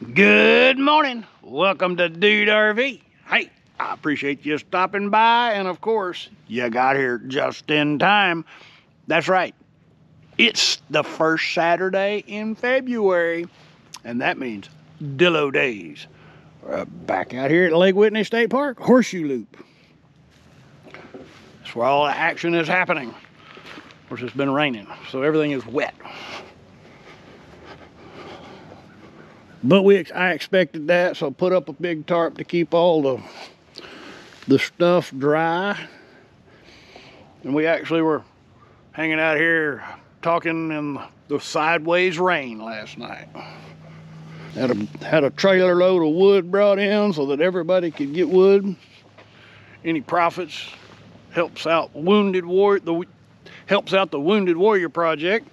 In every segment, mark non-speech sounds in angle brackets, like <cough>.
Good morning. Welcome to Dude RV. Hey, I appreciate you stopping by, and of course, you got here just in time. That's right. It's the first Saturday in February, and that means Dillo Daze. We're uh, back out here at Lake Whitney State Park, Horseshoe Loop. That's where all the action is happening. Of course, it's been raining, so everything is wet. But we, I expected that, so put up a big tarp to keep all the the stuff dry. And we actually were hanging out here talking in the sideways rain last night. Had a had a trailer load of wood brought in so that everybody could get wood. Any profits helps out wounded war the helps out the wounded warrior project.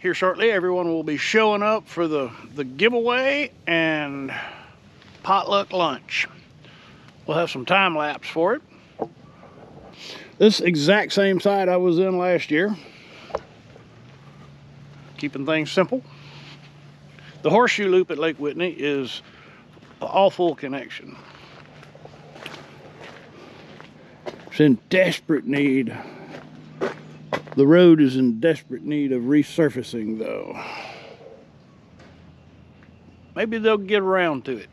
Here shortly. Everyone will be showing up for the, the giveaway and potluck lunch. We'll have some time lapse for it. This exact same site I was in last year. Keeping things simple. The horseshoe loop at Lake Whitney is all full connection. It's in desperate need the road is in desperate need of resurfacing though. Maybe they'll get around to it.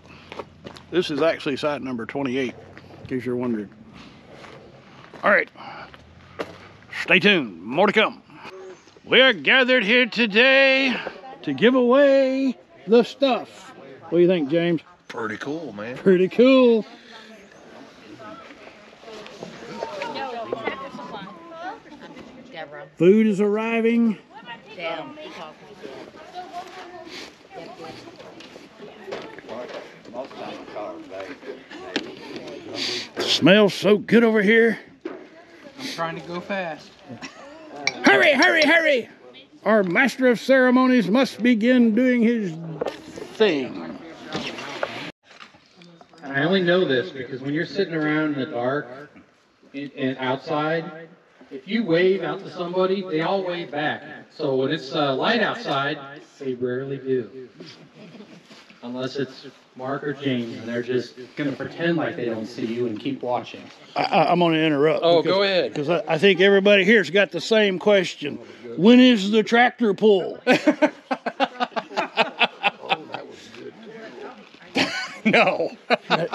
This is actually site number 28, in case you're wondering. All right, stay tuned, more to come. We are gathered here today to give away the stuff. What do you think, James? Pretty cool, man. Pretty cool. Food is arriving. Smells so good over here. I'm trying to go fast. Hurry, hurry, hurry! Our master of ceremonies must begin doing his thing. I only know this because when you're sitting around in the dark and outside, if you wave out to somebody, they all wave back. So when it's uh, light outside, they rarely do. Unless it's Mark or James, and they're just going to pretend like they don't see you and keep watching. I, am going to interrupt. Oh, because, go ahead. Because I, I think everybody here's got the same question. When is the tractor pull? <laughs> <laughs> no.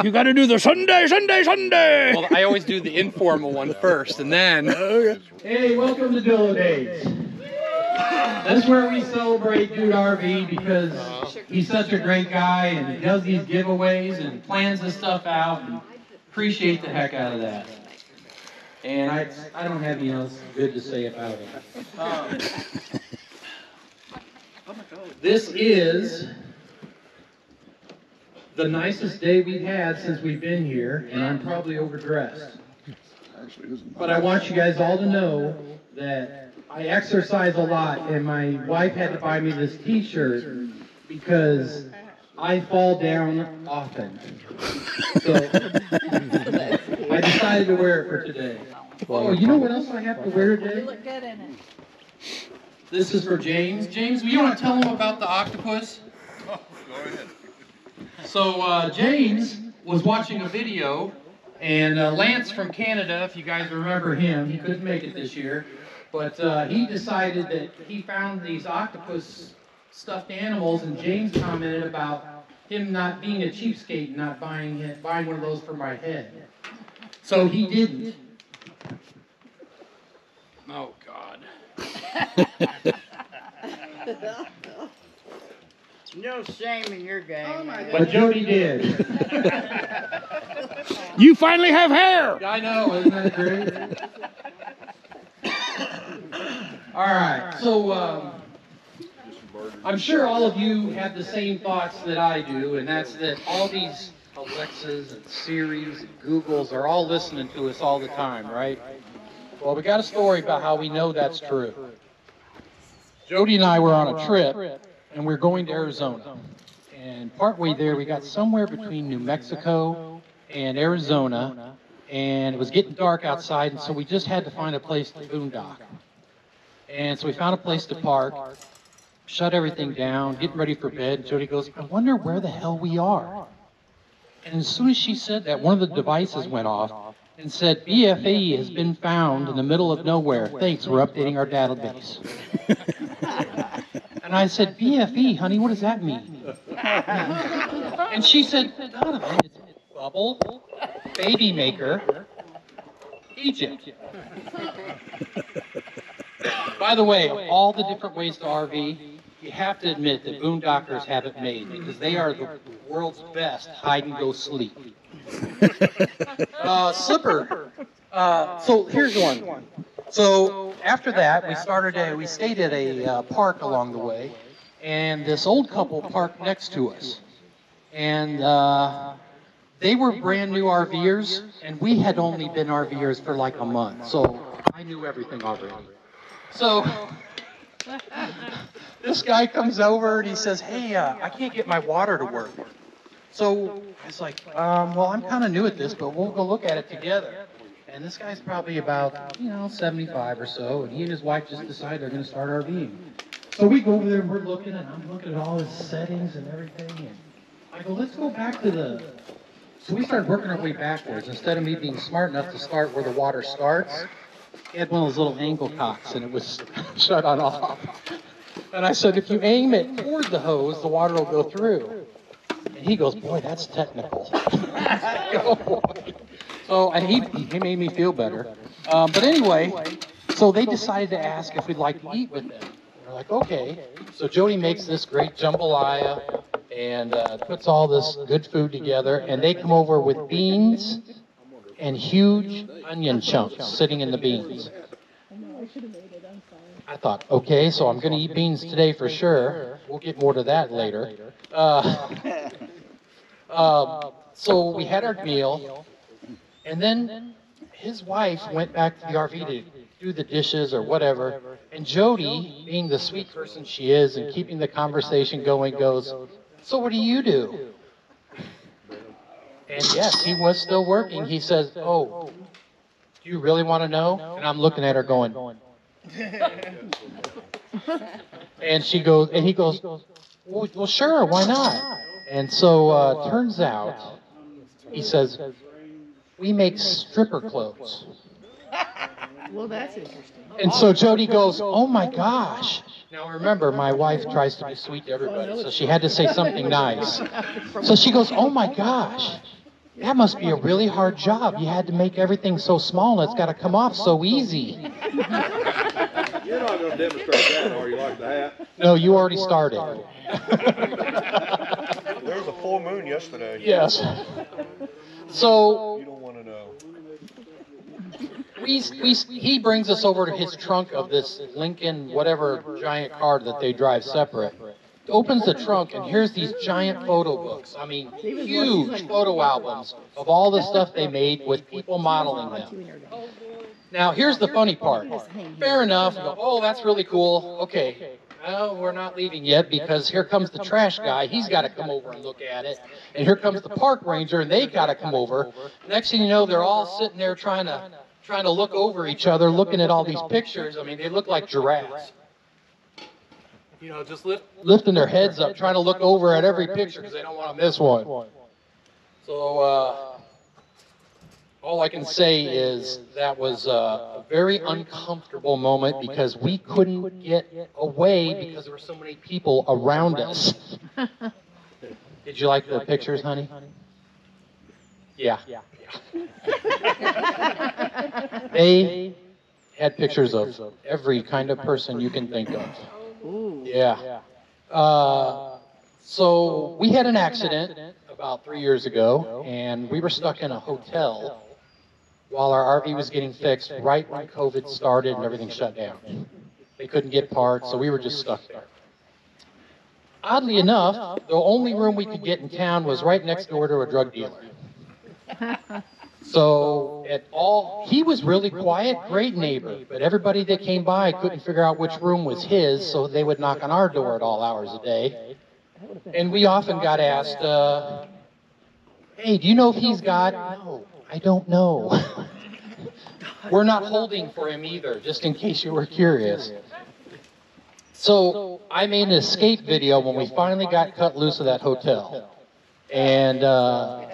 you got to do the Sunday, Sunday, Sunday. Well, I always do the informal one first, and then. Hey, welcome to Dillo Daze. That's where we celebrate Dude RV because he's such a great guy and he does these giveaways and plans this stuff out and appreciate the heck out of that. And I, I don't have anything else good to say about it. Um, this is the nicest day we've had since we've been here, and I'm probably overdressed. But I want you guys all to know that I exercise a lot, and my wife had to buy me this T-shirt because I fall down often. So <laughs> I decided to wear it for today. Oh, you know what else I have to wear today? You look good in it. This is for James. James, you want to tell him about the octopus? Oh, <laughs> go ahead. So uh, James was watching a video, and uh, Lance from Canada, if you guys remember him, he couldn't make it this year, but uh, he decided that he found these octopus stuffed animals, and James commented about him not being a cheapskate and not buying it, buying one of those for my head. So he didn't. Oh God. <laughs> <laughs> No shame in your game. Oh my But Jody did. you finally have hair. <laughs> I know, isn't that great? all right, so um, I'm sure all of you have the same thoughts that I do, and that's that all these Alexas and Siris and Googles are all listening to us all the time, right? Well, we got a story about how we know that's true. Jody and I were on a trip and we are going to Arizona. And partway there, we got somewhere between New Mexico and Arizona, and it was getting dark outside, and so we just had to find a place to boondock. And so we found a place to park, shut everything down, getting ready for bed. Jody goes, I wonder where the hell we are. And as soon as she said that, one of the devices went off and said, BFE has been found in the middle of nowhere. Thanks, we're updating our database. <laughs> and I said, BFE, honey, what does that mean? <laughs> and she said, Donovan, it's bubble, baby maker, Egypt. By the way, all the different ways to RV, you have to admit that boondockers have it made because they are the world's best hide and go sleep. <laughs> Uh, Slipper. Uh, so here's one. So after that, we started a, we stayed at a uh, park along the way, and this old couple parked next to us. And uh, they were brand new RVers, and we had only been RVers for like a month, so I knew everything already. So <laughs> this guy comes over and he says, "Hey, uh, I can't get my water to work." So it's like, um, "Well, I'm kind of new at this, but we'll go look at it together." And this guy's probably about, you know, 75 or so, and he and his wife just decide they're going to start RVing. So we go over there and we're looking, and I'm looking at all his settings and everything, and I go, "Let's go back to the." So we started working our way backwards. Instead of me being smart enough to start where the water starts, he had one of those little angle cocks and it was <laughs> shut on off. And I said, if you aim it toward the hose, the water will go through. And he goes, boy, that's technical. <laughs> so and he, he made me feel better. Um, but anyway, so they decided to ask if we'd like to eat with them. We're like, okay. So Jody makes this great jambalaya and uh, puts all this good food together, and they come over with beans and huge onion chunks sitting in the beans. I thought, okay, so I'm going to eat beans today for sure. We'll get more to that later. Uh, uh, <laughs> so we had our meal, and then his wife went back to the RV to do the dishes or whatever. And Jody, being the sweet person she is and keeping the conversation going, goes, So what do you do? And yes, he was still working. He says, Oh, do you really want to know? And I'm looking at her going, <laughs> and she goes, and he goes, well, well sure, why not? And so, uh, turns out, he says, we make stripper clothes. <laughs> Well, that's interesting. And so Jody goes, oh my gosh. Now remember, my wife tries to be sweet to everybody, so she had to say something nice. So she goes, oh my gosh. That must be a really hard job. You had to make everything so small and it's got to come off so easy. You're not gonna demonstrate that, are you, like the hat? No, you already started. There was a full moon yesterday. Yes. So You don't wanna know. we, we, he brings us over to his trunk of this Lincoln, whatever giant car that they drive separate. Opens the trunk and here's these giant photo books. I mean, huge photo albums of all the stuff they made with people modeling them. Now, here's the funny part. Fair enough. you go, oh, that's really cool. Okay. No, we're not leaving yet because here comes the trash guy. He's got to come over and look at it. And here comes the park ranger and they got to come over. Next thing you know, they're all sitting there trying to trying to look over each other, looking at all these pictures. I mean, they look like giraffes. You know, just lift, lifting their heads up, trying to look over at every picture because they don't want to miss one. So, uh, all I can say is that was a very uncomfortable moment because we couldn't get away because there were so many people around us. <laughs> Did you like the pictures, honey? Yeah. Yeah. <laughs> They had pictures of every kind of person you can think of. Yeah. Uh, so we had an accident about three years ago, and we were stuck in a hotel while our RV was getting fixed right when COVID started and everything shut down. They couldn't get parts, so we were just stuck there. Oddly enough, the only room we could get in town was right next door to a drug dealer. <laughs> So at all, he was really quiet, great neighbor, but everybody that came by couldn't figure out which room was his, so they would knock on our door at all hours of the day. And we often got asked, uh, "Hey, do you know if he's got?" No, I don't know. <laughs> We're not holding for him either, just in case you were curious. So I made an escape video when we finally got cut loose of that hotel. And uh,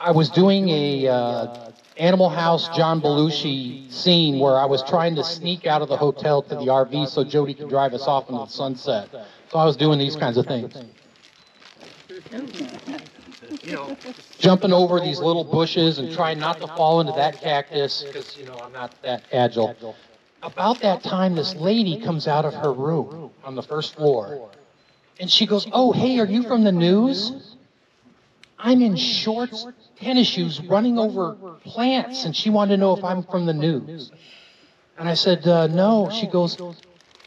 I was doing a uh, Animal House John Belushi scene where I was trying to sneak out of the hotel to the RV so Jody could drive us off into the sunset. So I was doing these kinds of things. Jumping over these little bushes and trying not to fall into that cactus because, you know, I'm not that agile. About that time, this lady comes out of her room on the first floor. And she goes, Oh, hey, are you from the news? I'm in shorts, tennis shoes, running over plants, and she wanted to know if I'm from the news. And I said, uh, No. She goes,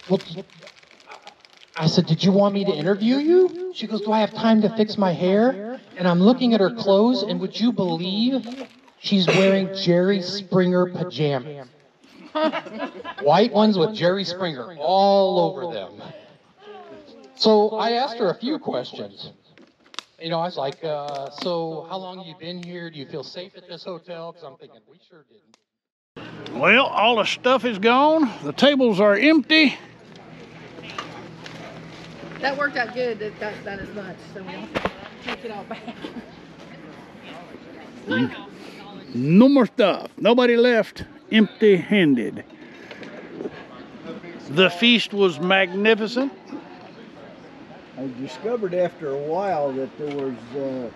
Well, I said, Did you want me to interview you? She goes, Do I have time to fix my hair? And I'm looking at her clothes, and would you believe she's wearing Jerry Springer pajamas? White ones with Jerry Springer all over them. So I asked her a few questions. You know, I was like, uh, so how long have you been here? Do you feel safe at this hotel? Because I'm thinking, we sure didn't. Well, all the stuff is gone. The tables are empty. That worked out good. That that's not as much. So we don't have to take it all back. No more stuff. Nobody left empty handed. The feast was magnificent. I discovered after a while that there was uh,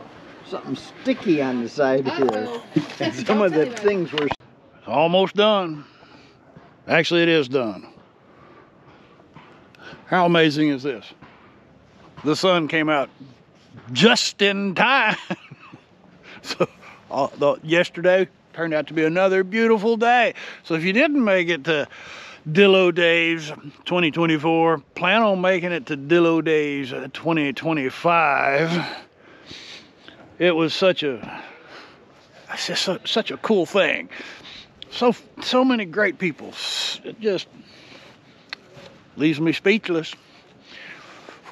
something sticky on the side here. Uh-oh. <laughs> And some of the things were It's almost done. Actually, it is done. How amazing is this? The sun came out just in time. <laughs> so, uh, the, yesterday turned out to be another beautiful day. So, if you didn't make it to Dillo Daze 2024, plan on making it to Dillo Daze uh, 2025. It was such a, it's just su- such a cool thing so so many great people. It just leaves me speechless.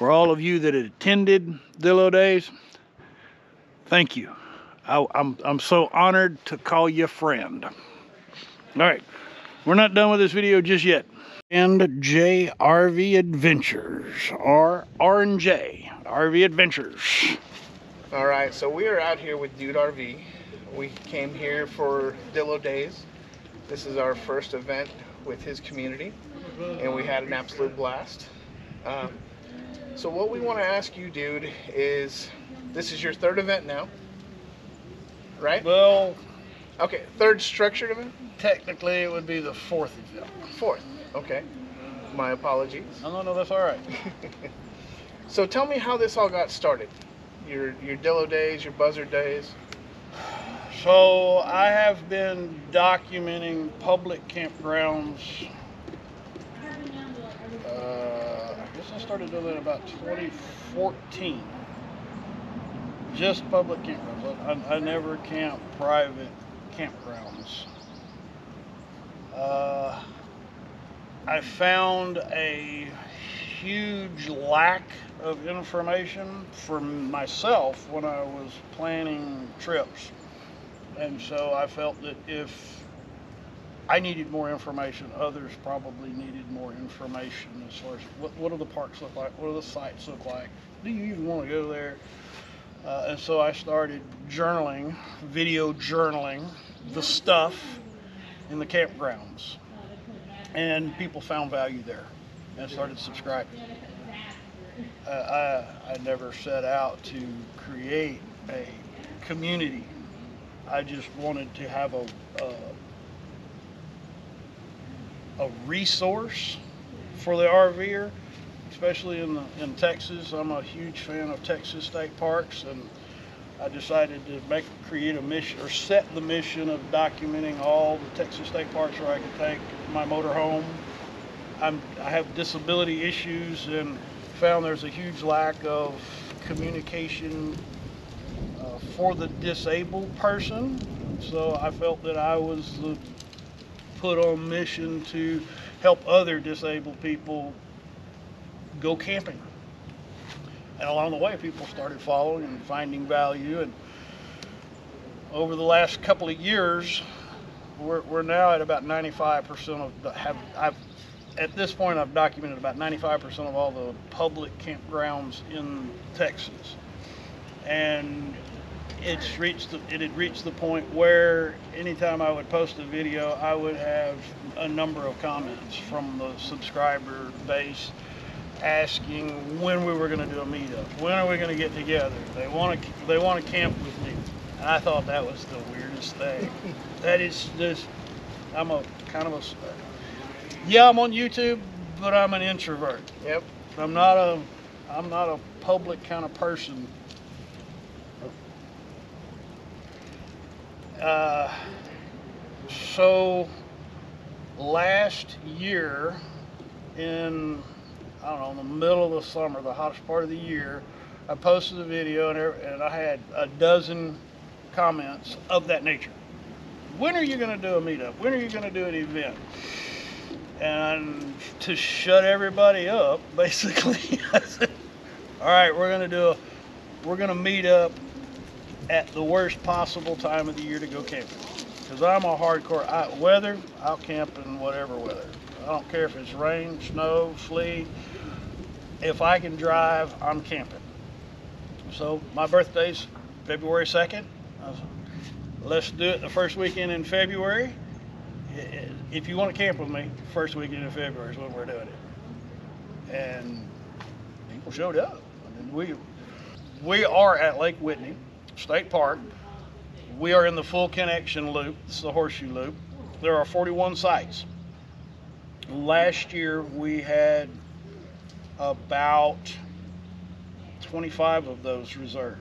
For all of you that attended Dillo Daze, thank you. I, I'm I'm so honored to call you a friend. All right, we're not done with this video just yet. And J RV Adventures, R R and J RV Adventures. All right, so we are out here with Dude RV. We came here for Dillo Daze. This is our first event with his community, and we had an absolute blast. Um, so what we want to ask you, dude, is this is your third event now, right? Well, Okay, third structured event, technically it would be the fourth event. fourth. Okay, my apologies. No, no, no, that's all right. <laughs> So tell me how this all got started. Your your Dillo Daze, your Buzzard Daze. So I have been documenting public campgrounds. Uh, I guess I started doing it about 2014. Just public campgrounds. I, I never camp private campgrounds. Uh, I found a huge lack of information for myself when I was planning trips. And so I felt that if I needed more information, others probably needed more information as far as what, what do the parks look like? What do the sites look like? Do you even want to go there? Uh, and so I started journaling, video journaling the stuff in the campgrounds. And people found value there and started subscribing. Uh, I, I never set out to create a community. I just wanted to have a, a, a resource for the RVer, especially in the, in Texas. I'm a huge fan of Texas state parks, and I decided to make create a mission or set the mission of documenting all the Texas state parks where I could take my motorhome. I'm, I have disability issues and found there's a huge lack of communication uh, for the disabled person. So I felt that I was the, put on mission to help other disabled people go camping. And along the way, people started following and finding value. And over the last couple of years, we're, we're now at about 95% of the have I've at this point, I've documented about 95% of all the public campgrounds in Texas. And it's reached, the, it had reached the point where anytime I would post a video, I would have a number of comments from the subscriber base asking when we were going to do a meetup. When are we going to get together? They want to, they want to camp with me. And I thought that was the weirdest thing. <laughs> that is just, I'm a kind of a, yeah, I'm on YouTube, but I'm an introvert. Yep. I'm not a, I'm not a public kind of person. Uh, so last year, in I don't know, in the middle of the summer, the hottest part of the year, I posted a video and, and I had a dozen comments of that nature. When are you going to do a meetup? When are you going to do an event? And to shut everybody up, <laughs> basically, I said, "All right, we're going to do a, we're going to meet up at the worst possible time of the year to go camping. Because I'm a hardcore I, weather. I'll camp in whatever weather. I don't care if it's rain, snow, sleet. If I can drive, I'm camping. So my birthday's February 2nd. Let's do it the first weekend in February. If you want to camp with me, first weekend in February is when we're doing it. And people showed up. We we are at Lake Whitney State Park. We are in the full connection loop. This is the horseshoe loop. There are 41 sites. Last year we had about 25 of those reserved.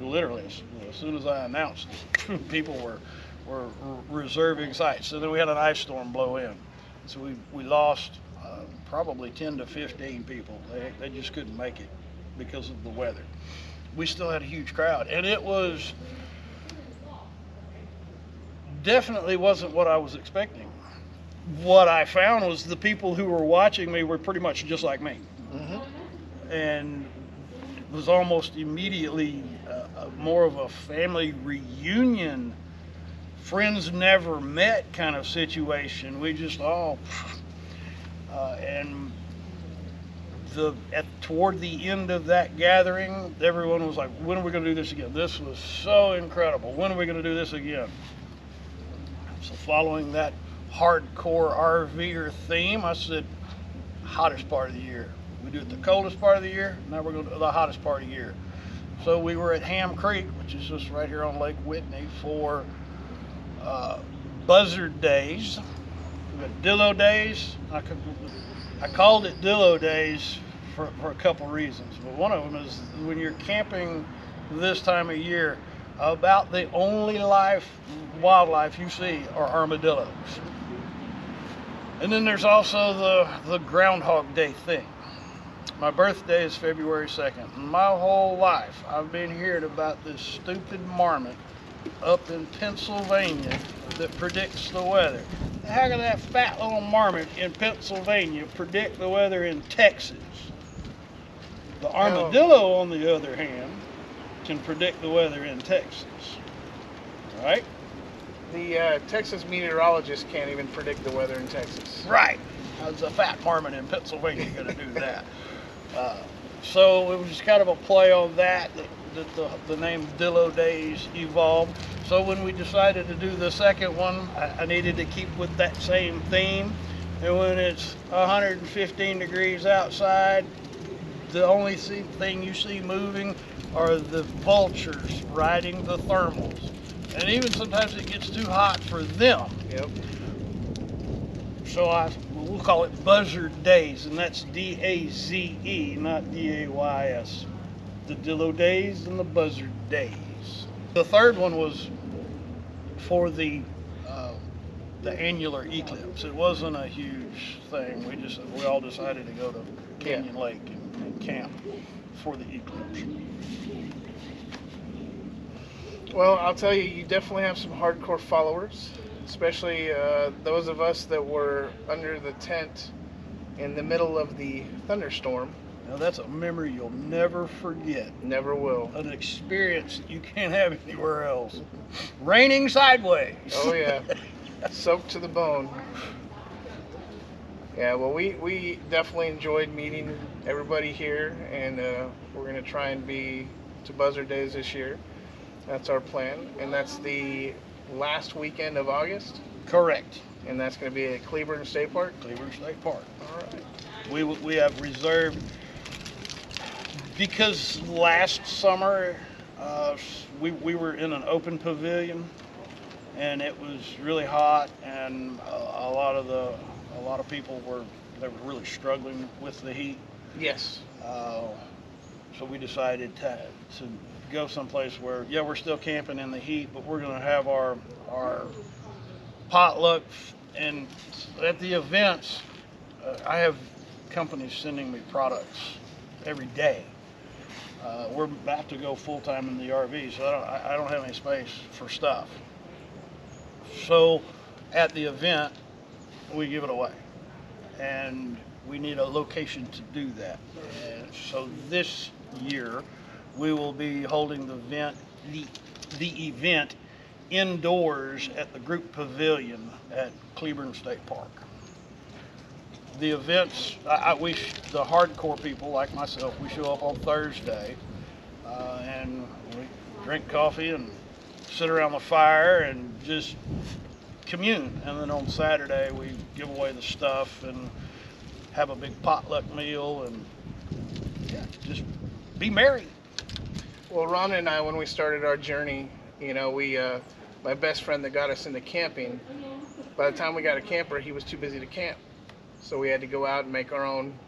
Literally, as, soon as I announced, <laughs> people were were reserving sites. So then we had an ice storm blow in. So we, we lost uh, probably 10 to 15 people. They, they just couldn't make it because of the weather. We still had a huge crowd, and it was definitely wasn't what I was expecting. What I found was the people who were watching me were pretty much just like me, and it was almost immediately uh, uh, more of a family reunion, friends never met kind of situation. We just all, <laughs> uh, and the at toward the end of that gathering, everyone was like, "When are we going to do this again? This was so incredible. When are we going to do this again?" So, following that hardcore RVer theme, I said, "Hottest part of the year. We do it the coldest part of the year. Now we're going to the hottest part of the year." So we were at Ham Creek, which is just right here on Lake Whitney, for uh, Buzzard Daze. We Dillo Daze. I, could, I called it Dillo Daze for, for a couple reasons, but one of them is when you're camping this time of year, about the only life wildlife you see are armadillos. And then there's also the, the Groundhog Day thing. My birthday is February 2nd. My whole life, I've been hearing about this stupid marmot up in Pennsylvania that predicts the weather. How can that fat little marmot in Pennsylvania predict the weather in Texas? The armadillo, on the other hand, can predict the weather in Texas. Right? The uh, Texas meteorologist can't even predict the weather in Texas. Right. How's a fat marmot in Pennsylvania going to do <laughs> that? Uh, so it was just kind of a play on that that, that the, the name Dillo Daze evolved. So when we decided to do the second one, I, I needed to keep with that same theme. And when it's 115 degrees outside, the only see- thing you see moving are the vultures riding the thermals. And even sometimes it gets too hot for them. Yep. So I, we'll call it Buzzard Daze, and that's D-A-Z-E, not D-A-Y-S. The Dillo Daze and the Buzzard Daze. The third one was for the uh, the annular eclipse. It wasn't a huge thing. We just we all decided to go to Canyon Lake and, camp for the eclipse. Well, I'll tell you, you definitely have some hardcore followers, especially uh, those of us that were under the tent in the middle of the thunderstorm. Now that's a memory you'll never forget. Never will. An experience you can't have anywhere else. Raining sideways. Oh yeah, <laughs> soaked to the bone. Yeah, well, we, we definitely enjoyed meeting everybody here, and uh, we're going to try and be to Buzzard Daze this year. That's our plan, and that's the last weekend of August, Correct. and that's going to be at Cleburne State Park. Cleveland State Park. All right. We, we have reserved, because last summer, uh, we, we were in an open pavilion and it was really hot and a, a lot of the, a lot of people were, they were really struggling with the heat. Yes. Uh, so we decided to, to go someplace where, yeah, we're still camping in the heat, but we're gonna have our, our potluck and at the events, uh, I have companies sending me products every day. Uh, we're about to go full-time in the RV, so I don't, I don't have any space for stuff. So at the event, we give it away. And we need a location to do that. And so this year, we will be holding the event, the, the event indoors at the group pavilion at Cleburne State Park. The events, I, I, we, the hardcore people like myself, we show up on Thursday, uh, and we drink coffee and sit around the fire and just commune. And then on Saturday, we give away the stuff and have a big potluck meal and yeah, just be merry. Well, Ron and I, when we started our journey, you know, we, uh, my best friend that got us into camping, by the time we got a camper, he was too busy to camp. So we had to go out and make our own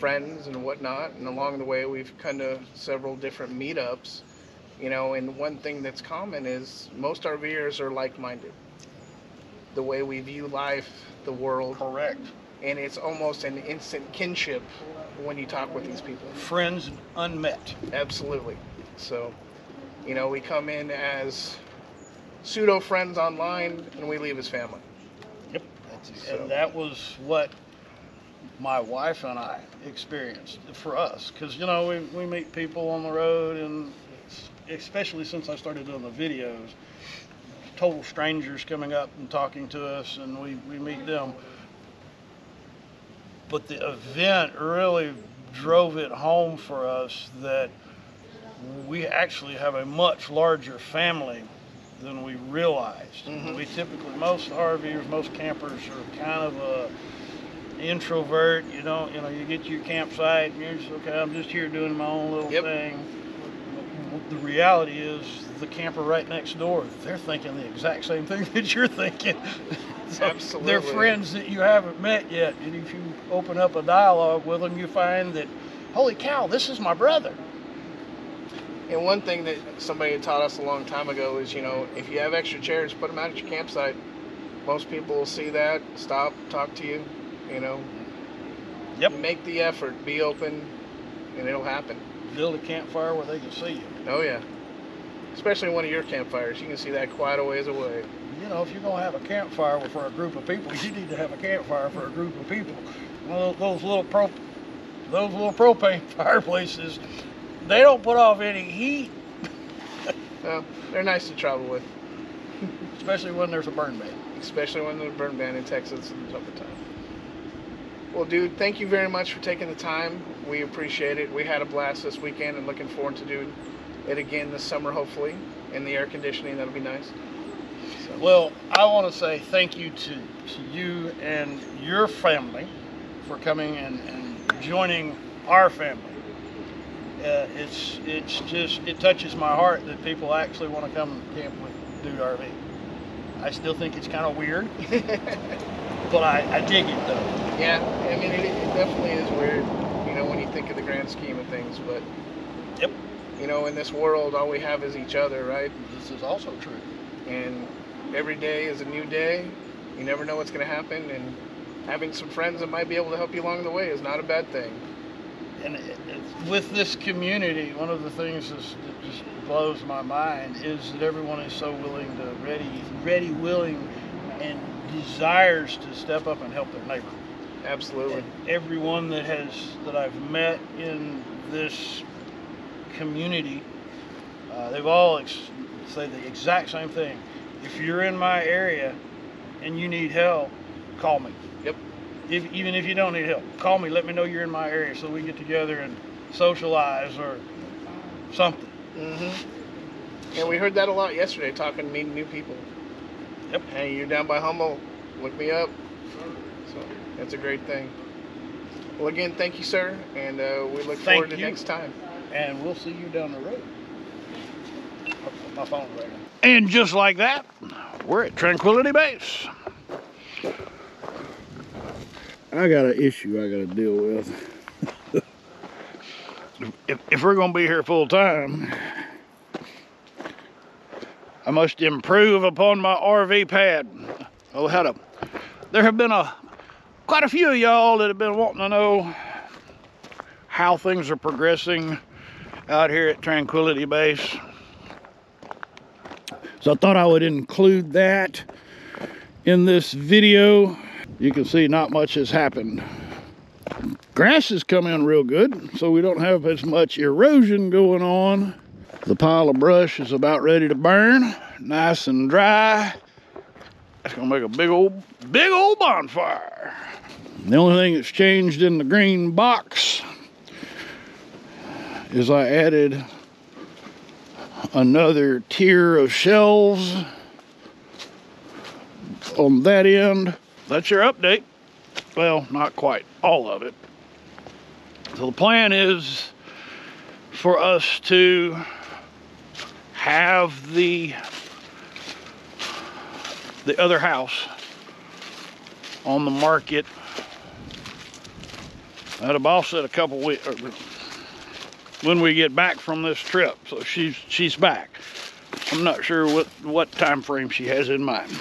friends and whatnot. And along the way, we've come to several different meetups, you know, and one thing that's common is most RVers are like minded. The way we view life, the world, Correct. and it's almost an instant kinship when you talk with these people. Friends unmet. Absolutely. So, you know, we come in as pseudo friends online and we leave as family. Yep. So- And that was what my wife and I experienced for us. Because, you know, we, we meet people on the road, and especially since I started doing the videos, total strangers coming up and talking to us, and we, we meet them. But the event really drove it home for us that we actually have a much larger family than we realized. Mhm. We typically, most RVers, most campers are kind of a introvert. You don't, you know, you get to your campsite and you're just, okay, I'm just here doing my own little Yep. thing. The reality is the camper right next door, they're thinking the exact same thing <laughs> that you're thinking. So <laughs> They're friends that you haven't met yet. And if you open up a dialogue with them, you find that, holy cow, this is my brother. And one thing that somebody had taught us a long time ago is, you know, if you have extra chairs, put them out at your campsite. Most people will see that, stop, talk to you, you know. Yep. Make the effort, be open, and it'll happen. Build a campfire where they can see you. Oh, yeah. Especially one of your campfires. You can see that quite a ways away. You know, if you're gonna have a campfire for a group of people, <laughs> you need to have a campfire for a group of people. Of those little pro, those little propane <laughs> fireplaces, they don't put off any heat, Well, they're nice to travel with, especially when there's a burn ban. especially when there's a burn ban in Texas in the summertime. Well, dude, thank you very much for taking the time. We appreciate it. We had a blast this weekend and looking forward to doing it again this summer, hopefully. In the air conditioning, that'll be nice. So, Well, I want to say thank you to, to you and your family for coming and, and joining our family. Uh, it's it's just it touches my heart that people actually want to come camp with Dude RV. I still think it's kind of weird, <laughs> but I, I dig it though. yeah, I mean, it, it definitely is weird, you know, when you think of the grand scheme of things. But. You know, in this world, all we have is each other, right? This is also true. and every day is a new day. You never know what's going to happen, and having some friends that might be able to help you along the way is not a bad thing. And it, it, with this community, one of the things that's, that just blows my mind is that everyone is so willing to, ready, ready, willing, and desires to step up and help their neighbor. Absolutely. And everyone that has that I've met in this community, uh, they've all ex- say the exact same thing. If you're in my area and you need help, call me. Yep. if, even if you don't need help, call me. Let me know you're in my area so we can get together and socialize or something. Mm-hmm. And we heard that a lot yesterday, talking meeting new people. Yep. Hey, you're down by Humboldt. Look me up. So it's a great thing. Well, again, thank you, sir, and uh, we look Thank forward to you. next time. And we'll see you down the road. My phone's ringing. And just like that, we're at Tranquility Base. I got an issue I got to deal with. <laughs> if, if we're going to be here full time, I must improve upon my RV pad. Oh, had a, there have been a quite a few of y'all that have been wanting to know how things are progressing out here at Tranquility Base. So I thought I would include that in this video. You can see not much has happened. Grass has come in real good, so we don't have as much erosion going on. The pile of brush is about ready to burn, nice and dry. That's gonna make a big old, big old bonfire. The only thing that's changed in the green box is I added another tier of shelves on that end. That's your update. Well, not quite all of it. So the plan is for us to have the the other house on the market at a boss said a couple weeks uh, when we get back from this trip. So she's she's back. I'm not sure what what time frame she has in mind.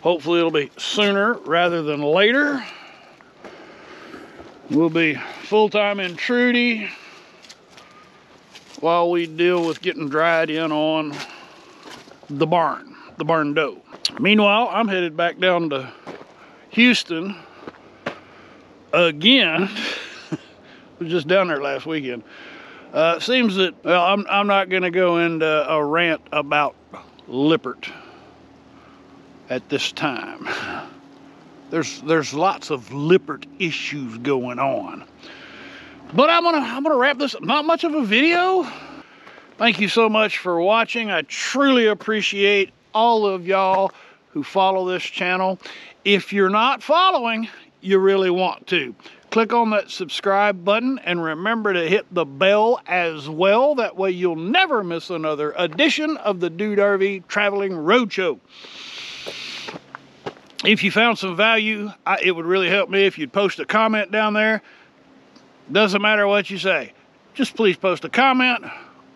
Hopefully it'll be sooner rather than later. We'll be full-time in Trudy while we deal with getting dried in on the barn, the barn dough. Meanwhile, I'm headed back down to Houston again. Was just down there last weekend. Uh, seems that, well, I'm, I'm not going to go into a rant about Lippert at this time. There's, there's lots of Lippert issues going on. But I'm gonna, I'm gonna wrap this up. Not much of a video. Thank you so much for watching. I truly appreciate all of y'all who follow this channel. If you're not following, you really want to. Click on that subscribe button and remember to hit the bell as well. That way you'll never miss another edition of the Dude RV Traveling Roadshow. If you found some value, I, it would really help me if you'd post a comment down there. Doesn't matter what you say. Just please post a comment,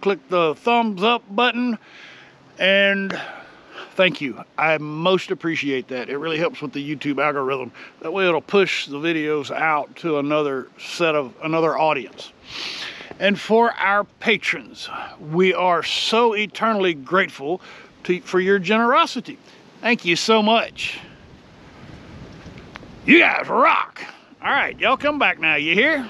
click the thumbs up button, and thank you. I most appreciate that. It really helps with the YouTube algorithm. That way it'll push the videos out to another set of another audience. And for our patrons, we are so eternally grateful to, for your generosity. Thank you so much. You guys rock. All right, y'all come back now, you hear?